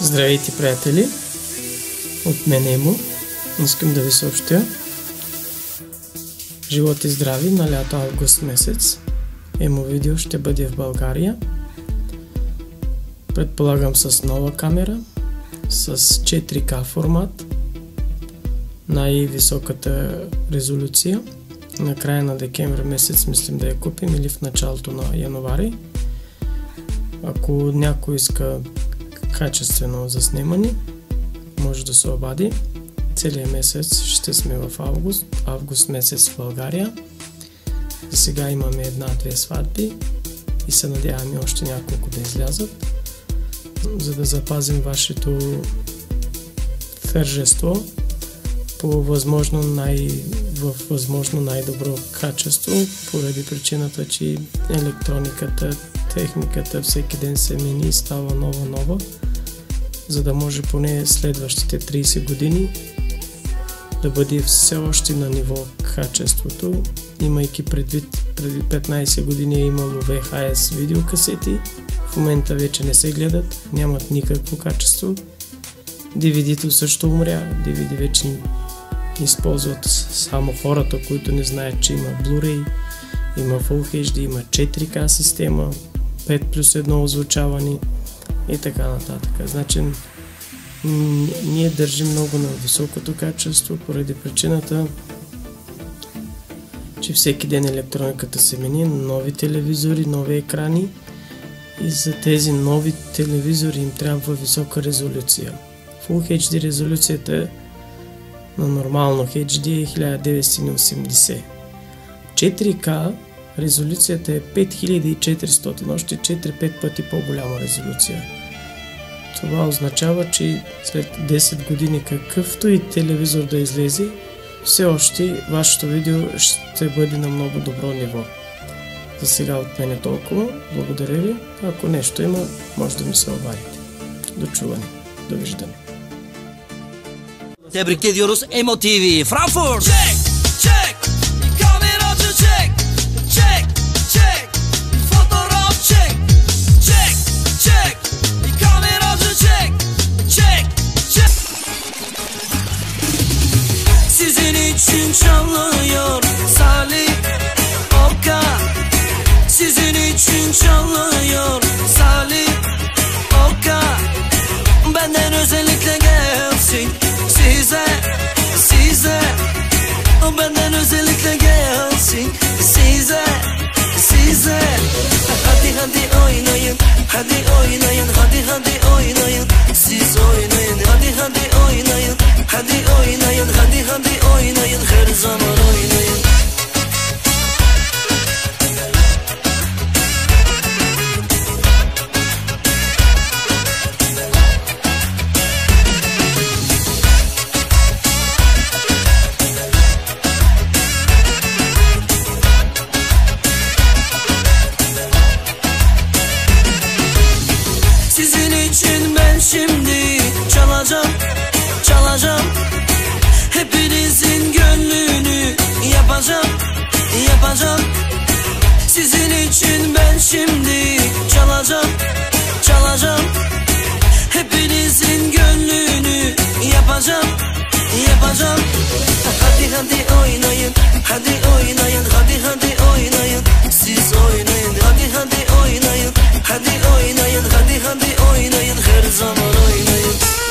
Здравейте, приятели! От мен Емо. Искам да ви съобщя. Живот и здрави на лято август месец. Емо видео ще бъде в България. Предполагам с нова камера, с 4K формат, най-високата резолюция. На края на декември месец мислим да я купим или в началото на януари. Ако някой иска качествено заснемане, може да се обади. Целият месец ще сме в август, август месец в България. За сега имаме една-две сватби и се надяваме още няколко да излязат, за да запазим вашето тържество по възможно най, в възможно най-добро качество, поради причината, че електрониката, техниката всеки ден се мени и става нова-нова за да може поне следващите 30 години да бъде все още на ниво качеството, имайки предвид преди 15 години е имало VHS видеокасети, в момента вече не се гледат, нямат никакво качество. DVD-то също умря, DVD вече използват само хората, които не знаят, че има Blu-ray, има Full HD, има 4K система, 5 плюс 1 озвучаване, и така нататък. Значи, ние държим много на високото качество, поради причината, че всеки ден електрониката се мени, нови телевизори, нови екрани и за тези нови телевизори им трябва висока резолюция. Full HD резолюцията на нормално HD е 1980. 4K резолюцията е 5400, още 4-5 пъти по-голяма резолюция. Това означава, че след 10 години какъвто и телевизор да излезе, все още вашето видео ще бъде на много добро ниво. За сега от мен е толкова. Благодаря ви. Ако нещо има, може да ми се обадите. До чуване. Довиждане. Tebrik ediyoruz Emo TV Frankfurt. Check, gelsin çalın için ben şimdi çalacağım, çalacağım. Hepinizin gönlünü yapacağım, yapacağım. Sizin için ben şimdi çalacağım, çalacağım. Hepinizin gönlünü yapacağım, yapacağım. Hadi hadi oynayın, hadi oynayın, hadi hadi oynayın. Siz oynayın, hadi hadi oynayın, hadi oynayın, hadi hadi oynayın Her zaman oynayın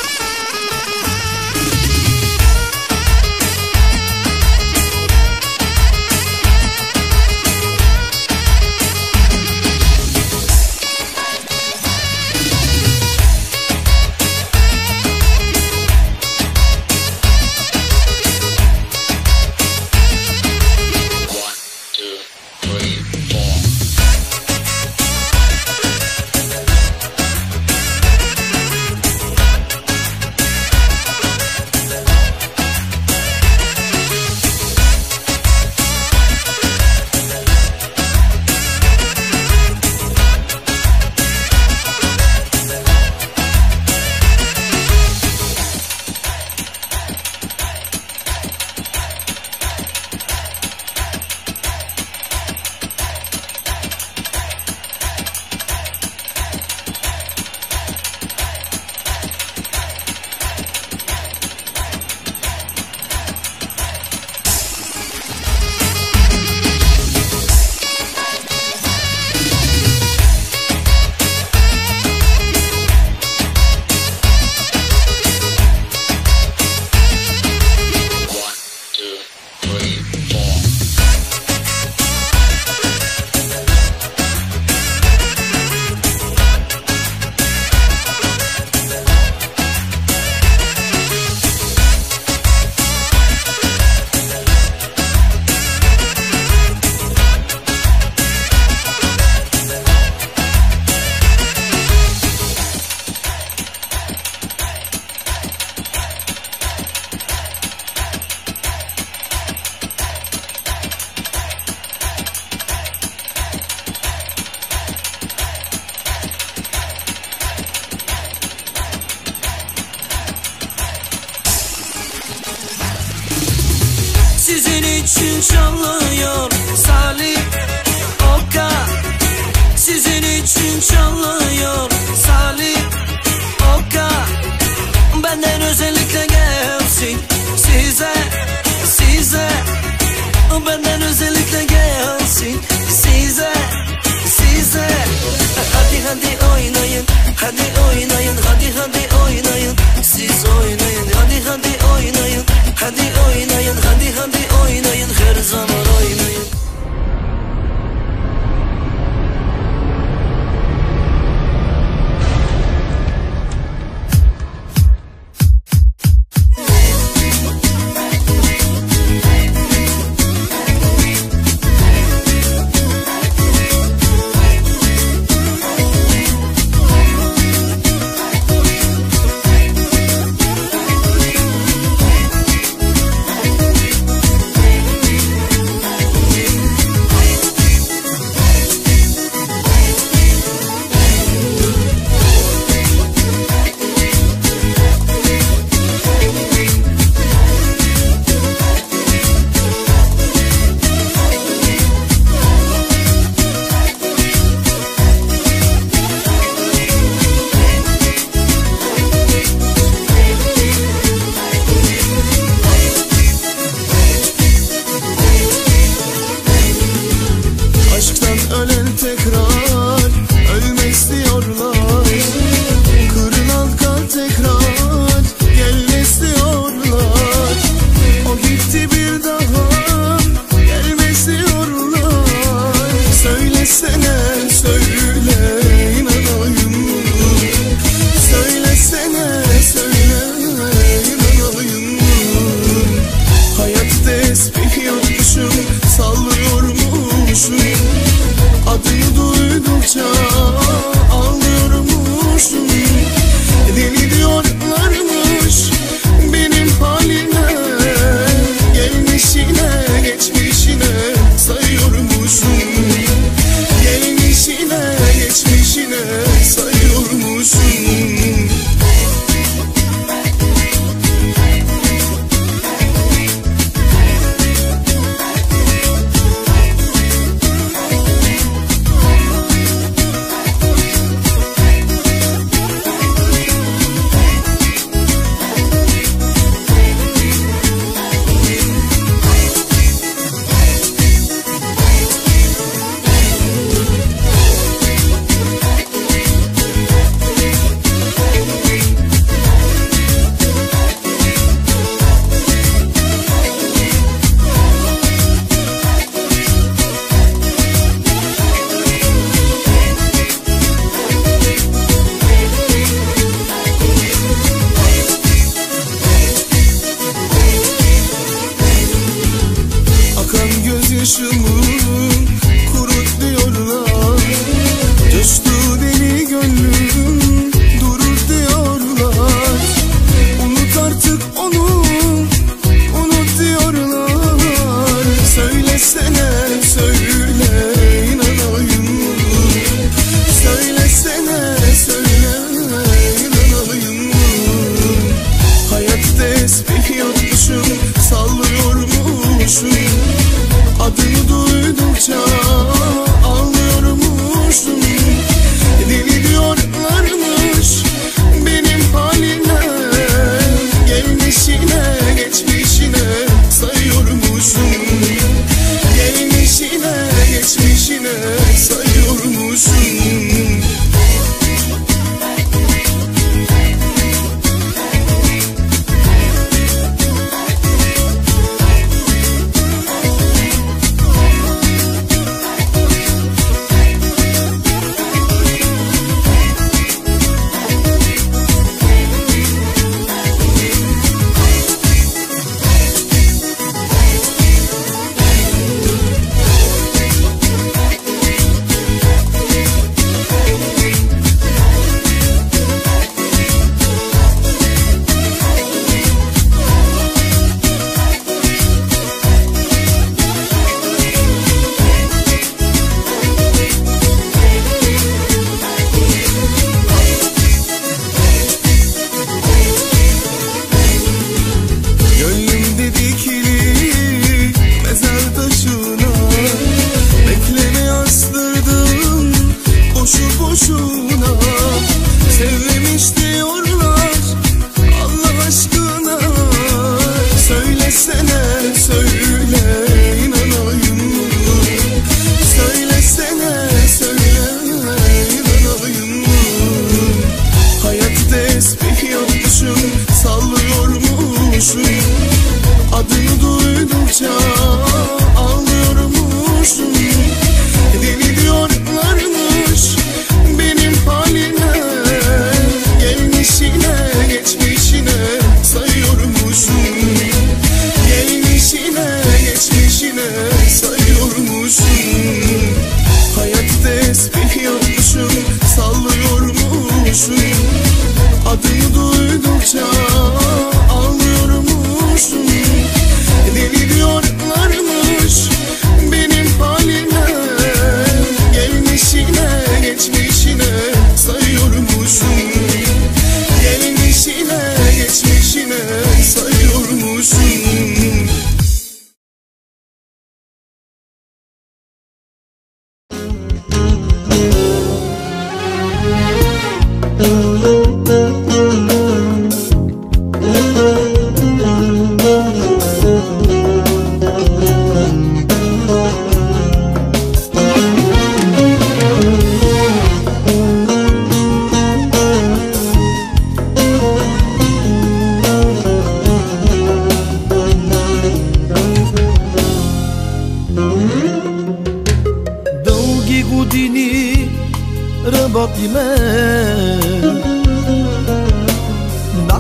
Sizin için çalıyor Salih Oka. Sizin için çalıyor Salih Oka. Benden özellikle gelsin Size Size. Benden özellikle gelsin Size Size. Hadi hadi oynayın Hadi oynayın Hadi hadi oynayın. Siz oynayın Hadi hadi Hadi oynayın Hadi hadi oynayın. Her zaman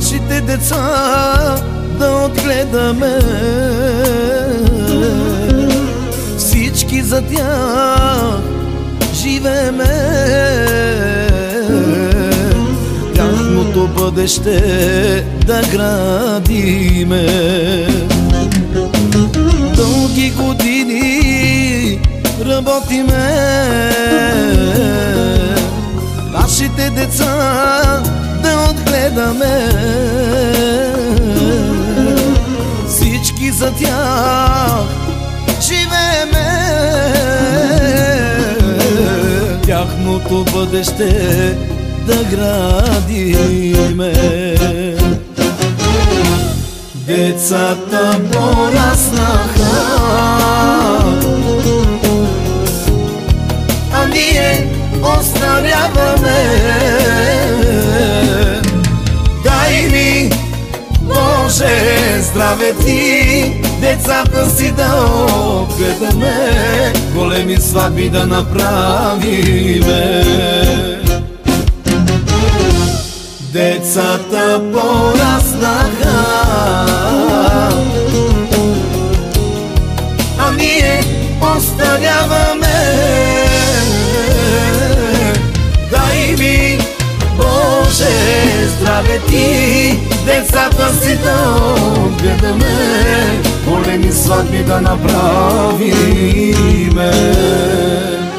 Нашите деца да отгледаме. Всички за тях живеме. Тяхното бъдеще да градиме. Дълги години работиме. Нашите деца отгледаме. Всички за тях живееме. Тяхното бъдеще да градиме. Децата пораснаха Децата си да отгледаме Големи сватби да направиме. Децата пораснаха. А ние остаряваме Дай ми Боже здраве ти Децата си да отгледаме meni svadbi da napravi me.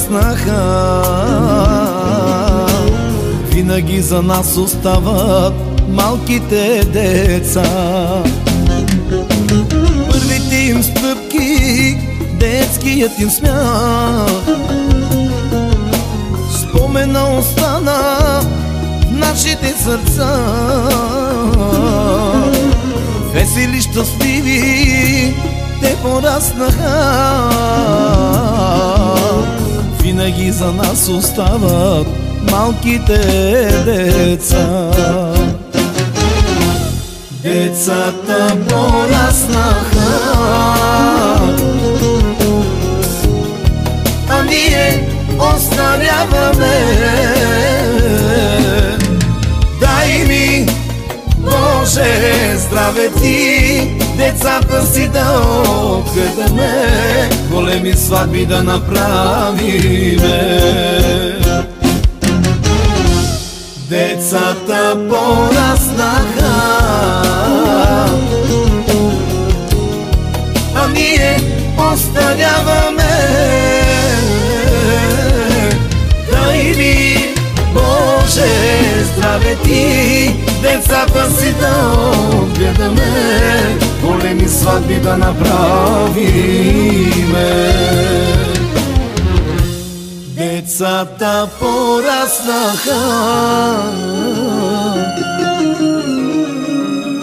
Пораснаха Винаги за нас остават малките деца. Първите им стъпки, детският им смях. Спомена остана в нашите сърца. Весели, щастливи, те пораснаха Винаги за нас остават малките деца. Децата пораснаха. А ние остаряваме Дай ми Боже здраве ти Deca prsi da okredeme Golemi svadbi da napravime Decata porasnaha A nije ostavljava me. Daj mi Bože zdrave ti Deca prsi da okredeme voleni svadbi da napravi me Decata porasnaha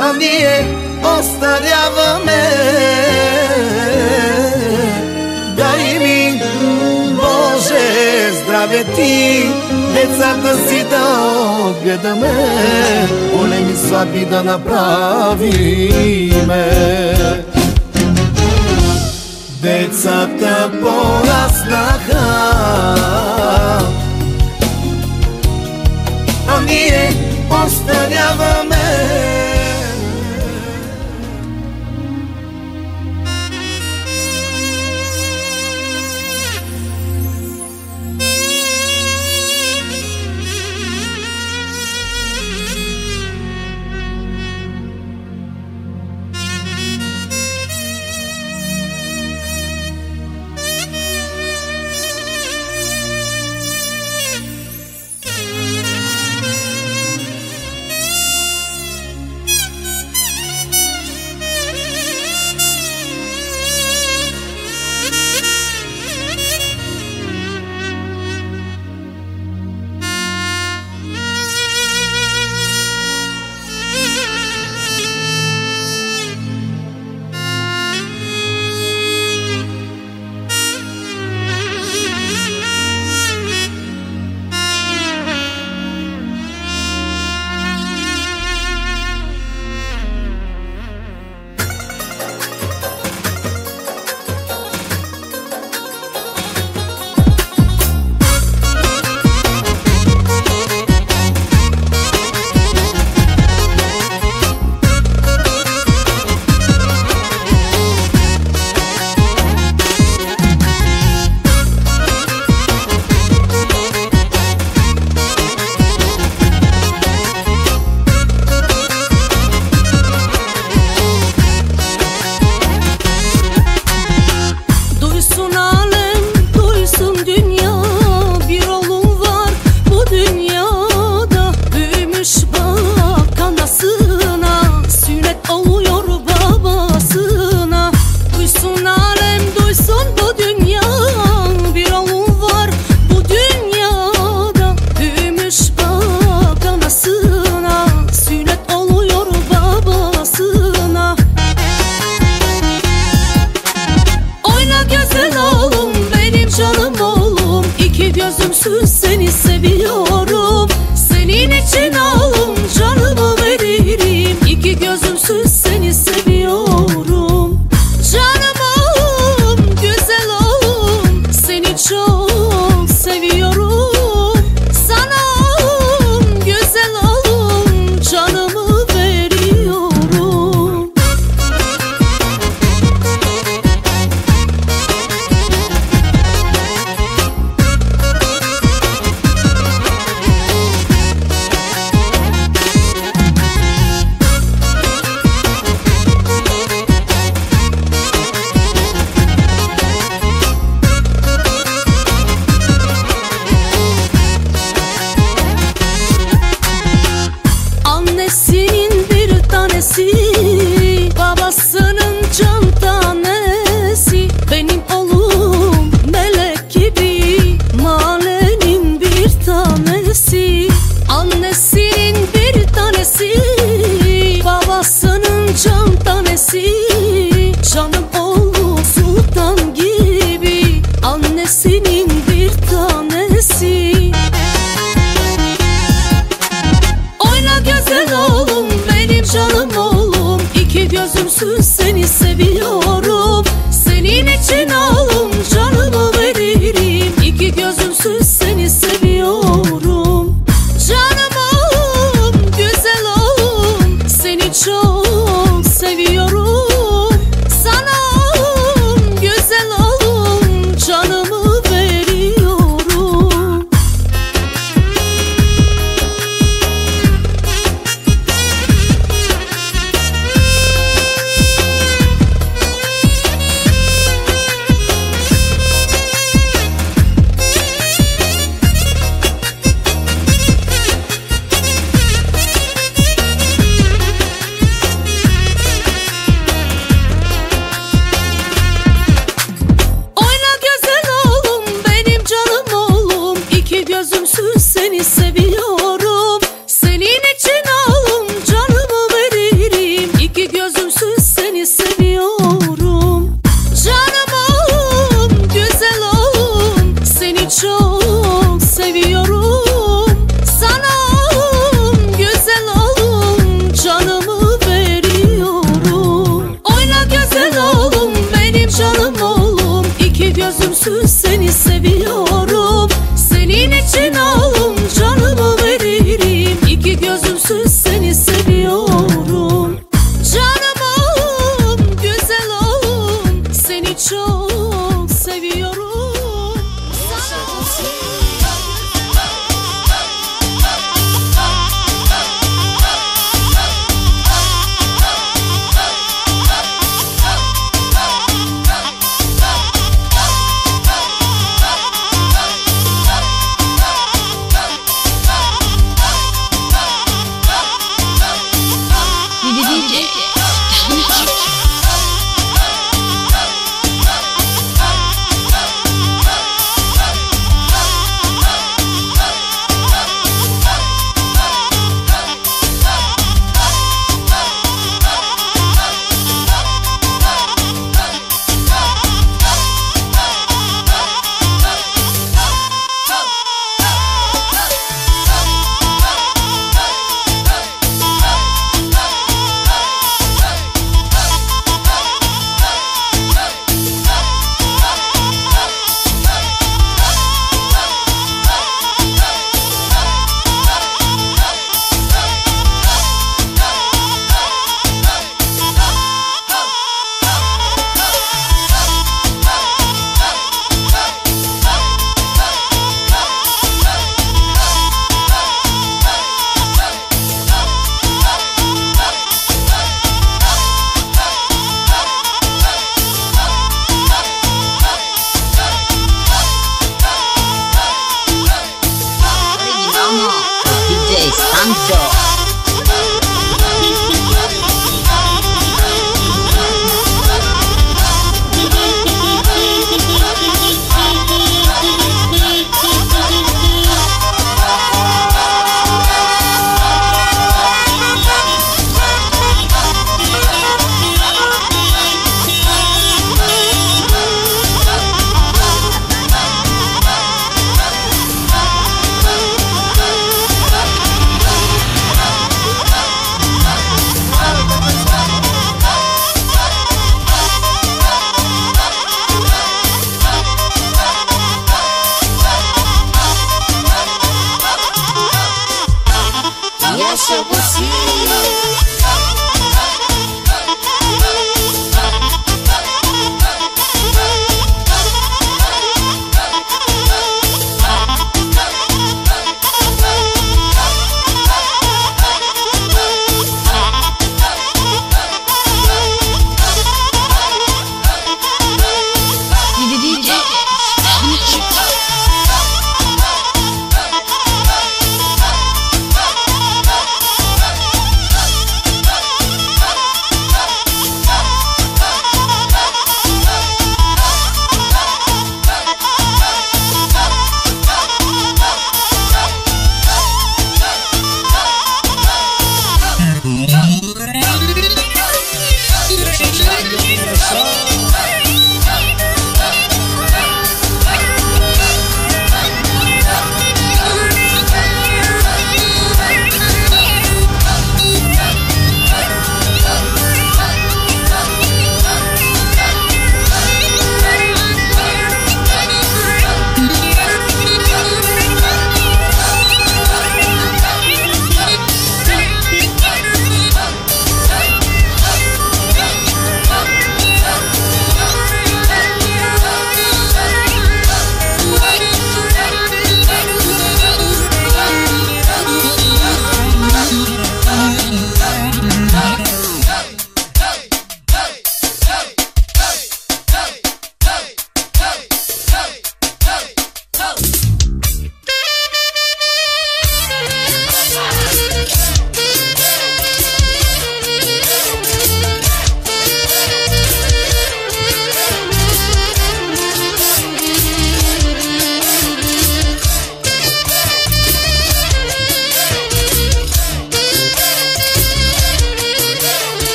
A nije ostarjava me. Daj mi Bože zdrave ti. Децата си да отгледаме Големи сватби да направиме. Децата пораснаха. А ние остаряваме